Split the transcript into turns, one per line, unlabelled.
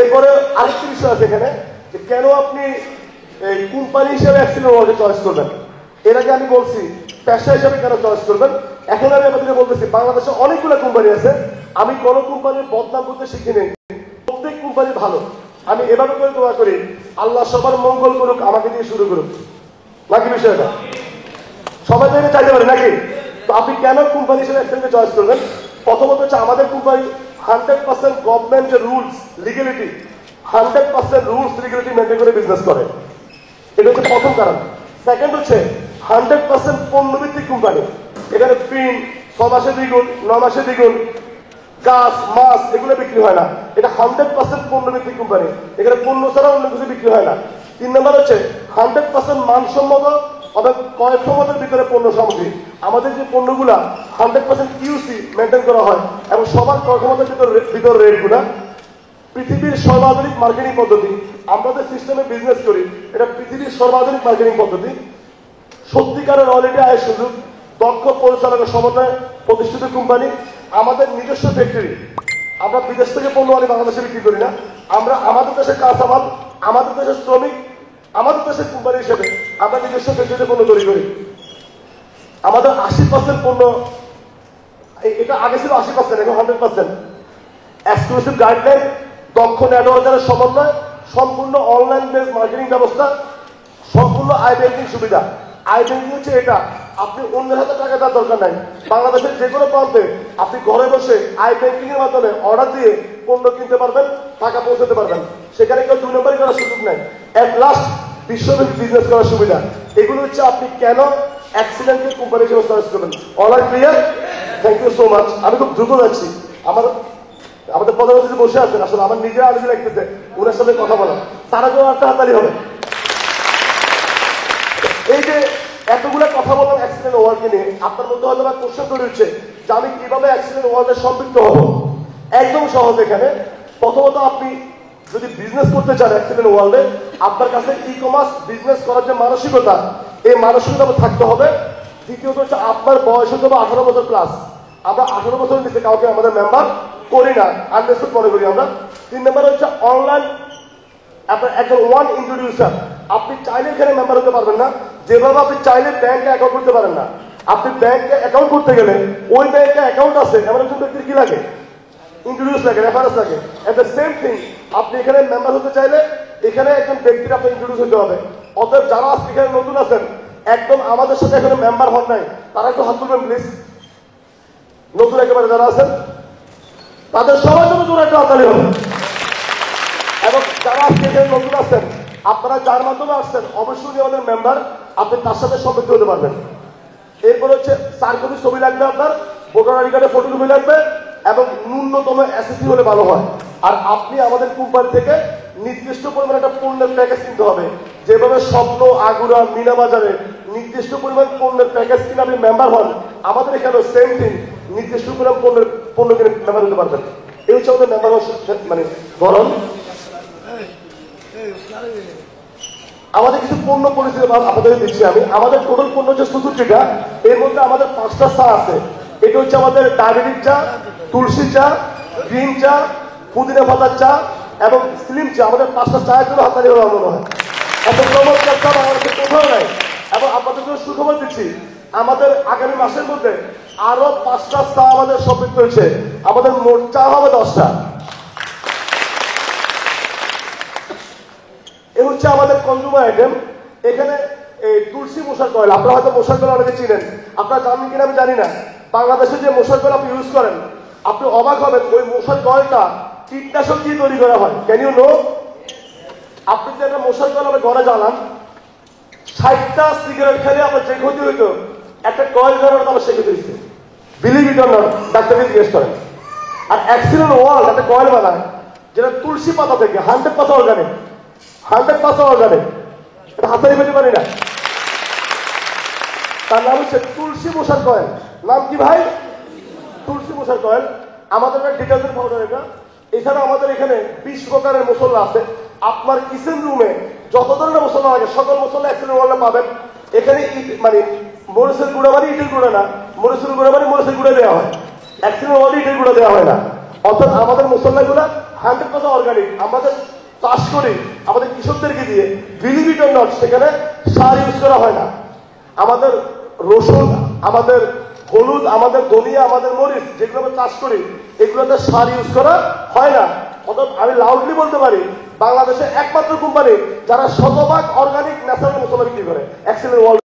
এরপরে আরেকটি বিষয় আছে এখানে, যে কেন আপনি এই কোম্পানি হিসেবে অ্যাক্সিডেন্ট ওয়ার্ল্ডকে চয়েস করবেন? এর আগে আমি বলছি, পেশা হিসেবে কেন চয়েস করবেন? এখন আমি আপনাদেরকে বলতেছি, বাংলাদেশে অনেকগুলো কোম্পানি আছে, আমি কোনো কোম্পানির বদনাম করতে শিখি নেই। প্রত্যেক কোম্পানি ভালো। আমি এভাবে করে দোয়া করি, আল্লাহ সবার মঙ্গল করুক, আমাকে দিয়ে শুরু করুক। নাকি বিষয়টা? সবাই চাইতে পারে, নাকি? তো আপনি কেন কোম্পানি হিসেবে এক্সেলকে চয়েস করবেন প্রথমত হচ্ছে আমাদের কোম্পানি হান্ড্রেড পার্সেন্ট গভর্নমেন্ট যে rules legality hundred percent rules legality maintain করে বিজনেস করে। এটা হচ্ছে প্রথম কারণ। সেকেন্ড হচ্ছে হান্ড্রেড পার্সেন্ট পণ্যভিত্তিক কোম্পানি। এখানে প্রিন্ট ছ মাসে দ্বিগুণ ন মাসে দ্বিগুণ গাছ মাছ, এগুলো বিক্রি হয় না। এটা হান্ড্রেড পার্সেন্ট পণ্যভিত্তিক কোম্পানি। এখানে পণ্য ছাড়া অন্য কিছু বিক্রি হয় না। তিন নম্বর হচ্ছে হান্ড্রেড পার্সেন্ট মানসম্মত অর্থাৎ কয়েকশমতের ভিতরে পণ্য সামগ্রী। আমাদের যে পণ্যগুলা হান্ড্রেড পার্সেন্ট কিউসি মেনটেন করা হয় এবং সবার কয়েকশমতের ভিতর ভিতর রেটগুলা। পৃথিবীর সর্বাধুনিক মার্কেটিং পদ্ধতি। আমরা যে সিস্টেমে বিজনেস করি, এটা পৃথিবীর সর্বাধুনিক মার্কেটিং পদ্ধতি। সত্যিকারের অলরেডি আয়ের সুযোগ, দক্ষ পরিচালকের সমন্বয়ে প্রতিষ্ঠিত কোম্পানি আমাদের নিজস্ব ফ্যাক্টরি আমরা বিদেশ থেকে পণ্য আনি বাংলাদেশে বিক্রি করি না। আমরা আমাদের দেশের কাঁচামাল, আমাদের দেশের শ্রমিক আমাদের দেশের কোম্পানি হিসেবে আমরা নিজস্ব ফ্যাক্টরিতে পণ্য তৈরি করি। আমাদের আশি পার্সেন্ট পণ্য এটা আগে ছিল আশি পার্সেন্ট এখন হান্ড্রেড পার্সেন্ট এক্সক্লুসিভ গাইডলাইন দক্ষ নেটওয়ার্কের সমন্বয়, সম্পূর্ণ অনলাইন বেস মার্কেটিং ব্যবস্থা, সম্পূর্ণ আই ব্যাংকিং সুবিধা। আই ব্যাংকিং হচ্ছে এটা, আপনি অন্যের হাতে টাকা দেওয়ার দরকার নাই। বাংলাদেশের যে কোনো প্রান্তে আপনি ঘরে বসে আই ব্যাংকিং এর মাধ্যমে অর্ডার দিয়ে পণ্য কিনতে পারবেন, টাকা পৌঁছাতে পারবেন। সেখানে কেউ দুই নম্বরই করার সুযোগ নাই। অ্যাট লাস্ট বিশ্বব্যাপী বিজনেস করার সুবিধা। এগুলো হচ্ছে আপনি কেন অ্যাক্সিডেন্টকে কোম্পানি হিসেবে সার্চ করবেন? All are clear thank you so much আমি খুব দ্রুত যাচ্ছি। আমার আমাদের প্রধানমন্ত্রী বসে আছেন। আসলে আমার নিজের আলোচনা লাগতেছে। ওনার সাথে কথা বলা তারা কেউ একটা হাতালি হবে। এই যে এতগুলো কথা বললাম অ্যাক্সিডেন্ট ওয়ার্ডকে নিয়ে আপনার মধ্যে হয়তো বা কোশ্চেন তৈরি হচ্ছে যে আমি কীভাবে অ্যাক্সিডেন্ট ওয়ার্ডে সম্পৃক্ত হব? একদম সহজ এখানে। প্রথমত আপনি যদি বিজনেস করতে চান অ্যাক্সিডেন্ট ওয়ার্ল্ডে আপনার কাছে ই কমার্স বিজনেস করার যে মানসিকতা, এই মানসিকতা থাকতে হবে। দ্বিতীয়ত হচ্ছে আপনার বয়স হতে হবে আঠারো বছর প্লাস আমরা আঠারো বছর নিচে কাউকে আমাদের মেম্বার করি না আনলেসড মনে করি আমরা। তিন নম্বর হচ্ছে অনলাইন আপনার একজন ওয়ান ইন্ট্রোডিউসার আপনি চাইলে এখানে মেম্বার হতে পারবেন না। যেভাবে আপনি চাইলে ব্যাংকে অ্যাকাউন্ট করতে পারেন না। আপনি ব্যাংকে অ্যাকাউন্ট করতে গেলে ওই ব্যাংকে অ্যাকাউন্ট আছে, এমন একজন ব্যক্তির কি লাগে? ইন্ট্রোডিউস লাগে রেফারেন্স লাগে। এট দ্য সেম থিং আপনি এখানে মেম্বার হতে চাইলে এখানে একজন ব্যক্তির আপনি ইন্ট্রোডিউস হতে হবে। অতএব যারা আজকে এখানে নতুন আছেন, একদম আমাদের সাথে এখানে মেম্বার হন নাই, তারা একটু হাত তুলবেন প্লিজ নতুন একেবারে যারা আছেন, তাদের সবার জন্য জোর একটা হাতালি হবে। এবং যারা আজকে এখানে নতুন আছেন, আপনারা যার মাধ্যমে আসছেন, অবশ্যই আমাদের মেম্বার আপনি তার সাথে সম্পৃক্ত হতে পারবেন। এরপর হচ্ছে, চার কপি ছবি লাগবে আপনার, ভোটার আইডি কার্ডের ফটোকপি লাগবে এবং ন্যূনতম এসএসসি হলে ভালো হয়। আর আপনি আমাদের কোম্পানি থেকে নির্দিষ্ট পরিমাণ একটা পণ্যের প্যাকেজ কিনতে হবে। যেভাবে স্বপ্ন, আগুরা মিনা বাজারে নির্দিষ্ট পরিমাণ পণ্যের প্যাকেজ কিনে আপনি মেম্বার হন, আমাদের এখানে সেম থিং নির্দিষ্ট পরিমাণ পণ্যের, পণ্য কিনে মেম্বার হতে পারবেন। এই হচ্ছে আমাদের মেম্বার মানে ধরন। আমাদের কিছু পণ্য পরিস্থিতি আপনাদের দিচ্ছি আমি। আমাদের টোটাল পণ্য হচ্ছে সুসুচিটা এর মধ্যে আমাদের পাঁচটা চা আছে। এটা হচ্ছে আমাদের ডায়াবেটিক চা তুলসী চা, গ্রিন চা, পুদিনা পাতার চা এবং স্লিম চা। আমাদের পাঁচটা চায়ের জন্য হাতারি হওয়া মনে হয়। এত চমৎকার চা বাংলাদেশে কোথাও নাই। এবং আপনাদের জন্য সুখবর দিচ্ছি, আমাদের আগামী মাসের মধ্যে আরও পাঁচটা চা আমাদের সম্পৃক্ত হয়েছে। আমাদের মোট চা হবে দশটা। এ হচ্ছে আমাদের কনজুমার আইটেম এখানে এই তুলসী মশার কয়েল, আপনারা হয়তো মশার কয়েল অনেকে চিনেন। আপনারা জানেন কিনা আমি জানি না। বাংলাদেশে যে মশার কয়েল আপনি ইউজ করেন আপনি অবাক হবেন, ওই মশার কয়েলটা কীটনাশক দিয়ে তৈরি করা হয়। ইউ নো আপনি যে একটা মশার কয়েল আমরা ঘরে জ্বালান ষাটটা সিগারেট খেলে আমার যে ক্ষতি হইতো, একটা কয়েল জ্বালানো আমার সে ক্ষতি হয়েছে বিলিভ ইট অর ডাক্তারকে জিজ্ঞেস করেন। আর অ্যাক্সিডেন্ট ওয়াল একটা কয়েল বানায়, যেটা তুলসী পাতা থেকে হান্ড্রেড পাতা অর্গানিক হান্ড্রেড পাতা অর্গানিক এটা হাতে পেতে পারি না। তার নাম হচ্ছে তুলসী মশার কয়েল। নাম কি ভাই? তুলসী মশার কয়েল আমাদের ডিটারজেন্ট পাউডার এটা। এছাড়া আমাদের এখানে বিশ প্রকারের মশলা আছে। আপনার কিচেন রুমে যত ধরনের মশলা লাগে, সকল মশলা অ্যাক্সিডেন্ট ওয়ার্ল্ডে পাবেন। এখানে ইট- মানে মরিচের গুঁড়া মানে ইটের গুঁড়া না, মরিচের গুঁড়া মানে মরিচের গুঁড়া দেওয়া হয়। অ্যাক্সিডেন্ট অডিট এগুলো দেওয়া হয় না। অর্থাৎ আমাদের মশলাগুলো হান্ড্রেড পার্সেন্ট অর্গানিক আমাদের চাষ করি আমাদের কৃষকদেরকে দিয়ে বিলিভিট নট সেখানে সার ইউজ করা হয় না। আমাদের রসুন, আমাদের হলুদ আমাদের ধনিয়া আমাদের মরিচ যেগুলো আমরা চাষ করি, এগুলোতে সার ইউজ করা হয় না। অর্থাৎ আমি লাউডলি বলতে পারি, বাংলাদেশের একমাত্র কোম্পানি যারা শতভাগ অর্গানিক ন্যাচারাল মশলা বিক্রি করে এক্সেলেন্ট ওয়ার্ল্ড